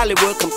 Hollywood. Come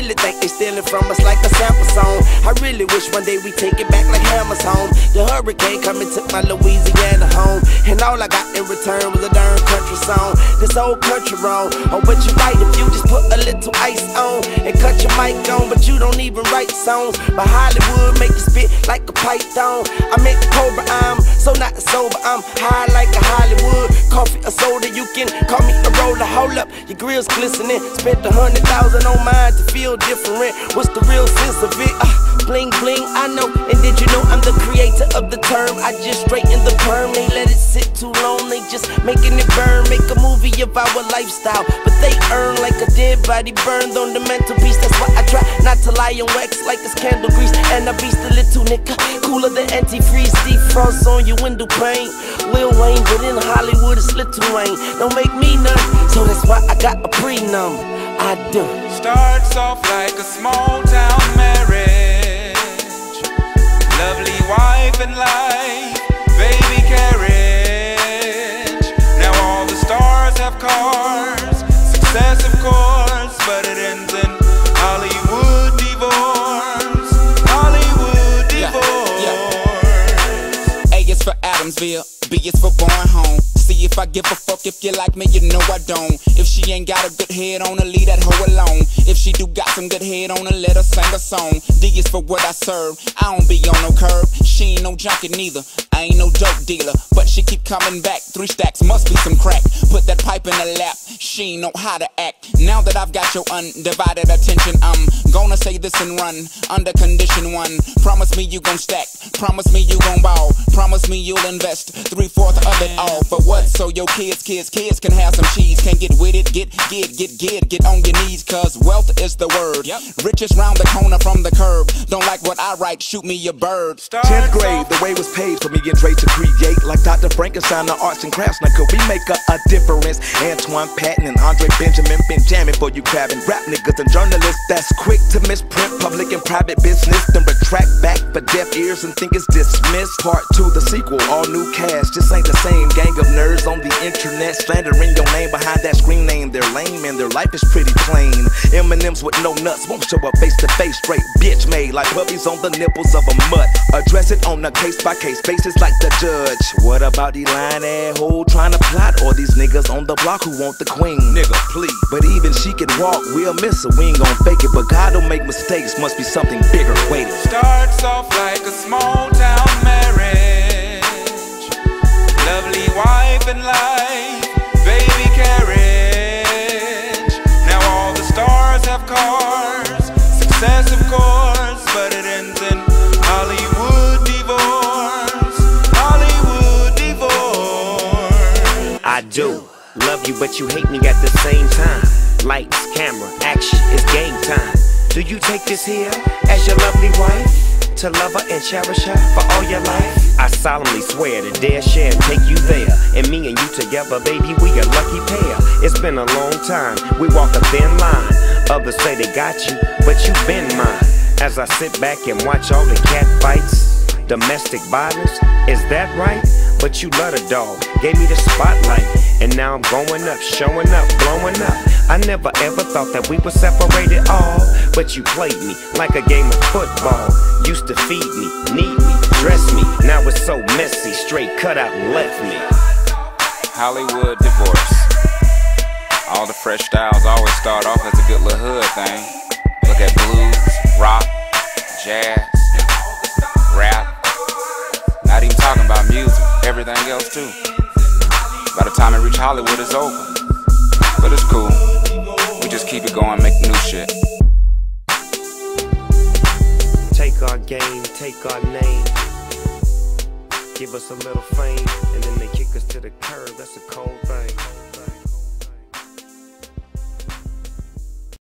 really think they stealing from us like a sample song. I really wish one day we take it back like Hammer's home. The hurricane come and took my Louisiana home. And all I got in return was a darn country song. This old country wrong. Oh, but you right if you just put a little ice on and cut your mic on, but you don't even write songs. But Hollywood make you spit like a python. I make cobra, I'm so not sober. I'm high like a Hollywood. Coffee or soda, you can call me a roller. Hold up, your grill's glistening. Spent a hundred thousand on mine to feel different. What's the real sense of it? Uh, bling bling, I know. And did you know I'm the creator of the term? I just straighten the perm. They let it sit too long. They just making it burn. Make a movie of our lifestyle, but they earn like a dead body burned on the mantelpiece. That's why I try not to lie on wax like it's candle grease. And I beast a little nigga, cooler than antifreeze. Defrost on your window pane. Lil Wayne, but in Hollywood it's Little Wayne. Don't make me none, so that's why I got a prenup. I do. Starts off like a small town marriage. Lovely wife and life, baby carriage. Now all the stars have cars, success of course, but it ends in Hollywood divorce. Hollywood Yeah, divorce. A is for Adamsville, B is for Bowen Homes. See if I give a fuck if you like me, you know I don't. If she ain't got a good head on her, leave that hoe alone. If she do got some good head on her, let her sing a song. D is for what I serve. I don't be on no curb. She ain't no junkie neither. I ain't no dope dealer, but she keep coming back. Three stacks must be some crack. Put that pipe in her lap. She know how to act. Now that I've got your undivided attention, I'm gonna say this and run under condition one. Promise me you gon' stack. Promise me you gon' ball. Promise me you'll invest three fourths of it all. For what? So your kids, kids, kids can have some cheese. Can't get with it, get, get, get, get, get on your knees. Cause wealth is the word. Riches round the corner from the curb. Don't like what I write, shoot me a bird. 10th grade, the way was paid for me and Dre to create. Like Dr. Frankenstein, the arts and crafts. Now, could we make a, a difference? Antwan Patton and Andre Benjamin been jamming for you crabbing rap niggas and journalists that's quick to misprint public and private business. Then retract back for deaf ears and think it's dismissed. Part two, the sequel, all new cast. Just ain't the same gang of nerds on the internet slandering your name behind that screen name. They're lame and their life is pretty plain. M&M's with no nuts won't show up face to face. Straight bitch made like puppies on the nipples of a mutt. Address it on a case by case basis like the judge. What about the line ass hoe trying to plot? all these niggas on the block who want the queen? Nigga, please. But even she can walk, we'll miss her. We ain't gon' fake it, but God don't make mistakes. Must be something bigger waiting. Starts off like a small town marriage. Lovely wife and life, baby carriage. Now all the stars have cars, I do love you, but you hate me at the same time. Lights, camera, action, it's game time. Do you take this here as your lovely wife? To love her and cherish her for all your life? I solemnly swear to dare share and take you there. And me and you together, baby, we a lucky pair. It's been a long time, we walk a thin line. Others say they got you, but you've been mine. As I sit back and watch all the cat fights, domestic violence, is that right? But you love a dog, gave me the spotlight. And now I'm going up, showing up, blowing up. I never ever thought that we were separated all. But you played me like a game of football. Used to feed me, need me, dress me. Now it's so messy, straight cut out and left me. Hollywood divorce. All the fresh styles always start off as a good little hood thing. Time it reach Hollywood, it's over. But it's cool. We just keep it going, make new shit. Take our game, take our name. Give us a little fame, and then they kick us to the curb. That's a cold